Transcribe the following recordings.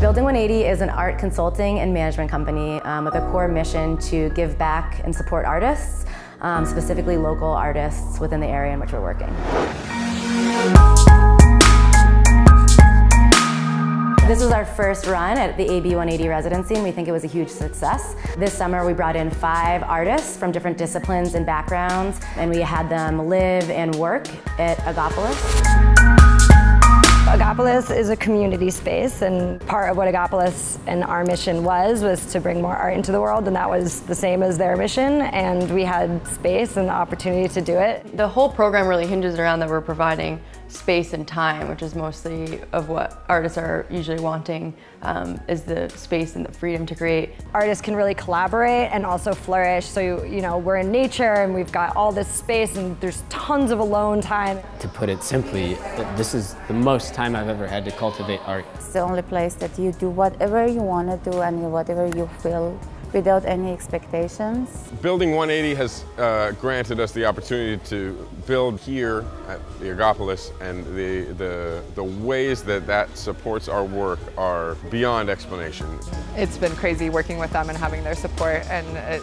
Building 180 is an art consulting and management company um, with a core mission to give back and support artists, um, specifically local artists within the area in which we're working. This was our first run at the AB 180 residency and we think it was a huge success. This summer we brought in five artists from different disciplines and backgrounds and we had them live and work at Agapolis. Agapolis is a community space and part of what Agapolis and our mission was was to bring more art into the world and that was the same as their mission and we had space and the opportunity to do it. The whole program really hinges around that we're providing space and time, which is mostly of what artists are usually wanting, um, is the space and the freedom to create. Artists can really collaborate and also flourish. So, you know, we're in nature and we've got all this space and there's tons of alone time. To put it simply, this is the most time I've ever had to cultivate art. It's the only place that you do whatever you want to do and whatever you feel without any expectations. Building 180 has uh, granted us the opportunity to build here at the Agapolis and the, the, the ways that that supports our work are beyond explanation. It's been crazy working with them and having their support and it,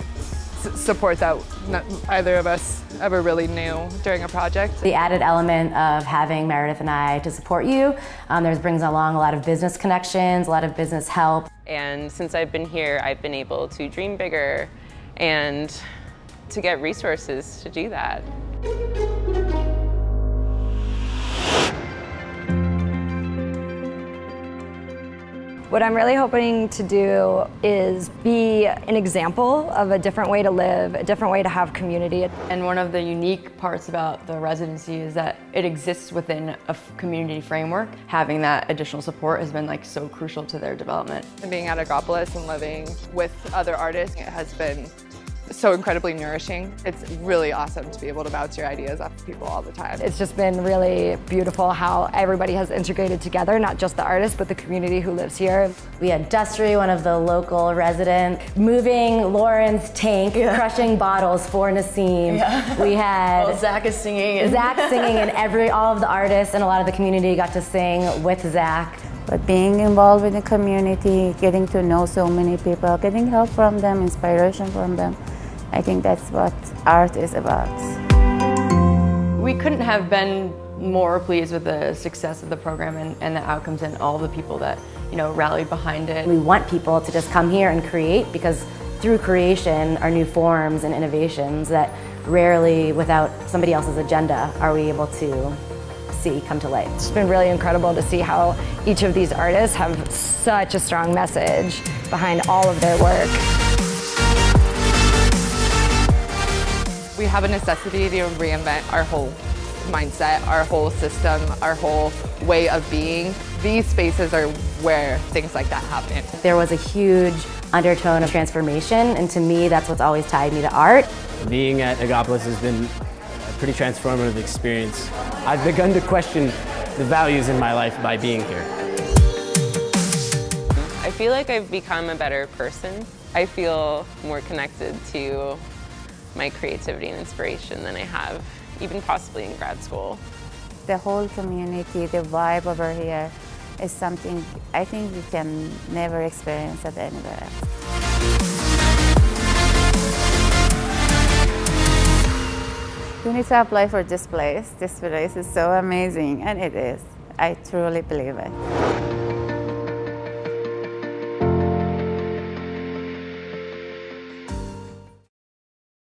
support that either of us ever really knew during a project. The added element of having Meredith and I to support you, um, there brings along a lot of business connections, a lot of business help. And since I've been here, I've been able to dream bigger and to get resources to do that. What I'm really hoping to do is be an example of a different way to live, a different way to have community. And one of the unique parts about the residency is that it exists within a community framework. Having that additional support has been like so crucial to their development. And being at Agapolis and living with other artists, it has been so incredibly nourishing. It's really awesome to be able to bounce your ideas off of people all the time. It's just been really beautiful how everybody has integrated together, not just the artists, but the community who lives here. We had Dustry, one of the local residents, moving Lauren's tank, yeah. crushing bottles for Nassim. Yeah. We had well, Zach is singing. Zach singing, and every all of the artists and a lot of the community got to sing with Zach. But being involved with the community, getting to know so many people, getting help from them, inspiration from them, I think that's what art is about. We couldn't have been more pleased with the success of the program and, and, the outcomes and all the people that you know rallied behind it. We want people to just come here and create because through creation are new forms and innovations that rarely without somebody else's agenda are we able to see come to light. It's been really incredible to see how each of these artists have such a strong message behind all of their work. We have a necessity to reinvent our whole mindset, our whole system, our whole way of being. These spaces are where things like that happen. There was a huge undertone of transformation, and to me, that's what's always tied me to art. Being at Agapolis has been a pretty transformative experience. I've begun to question the values in my life by being here. I feel like I've become a better person. I feel more connected to my creativity and inspiration than I have even possibly in grad school. The whole community, the vibe over here is something I think you can never experience at anywhere else. You need to apply for this place. This place is so amazing, and it is. I truly believe it.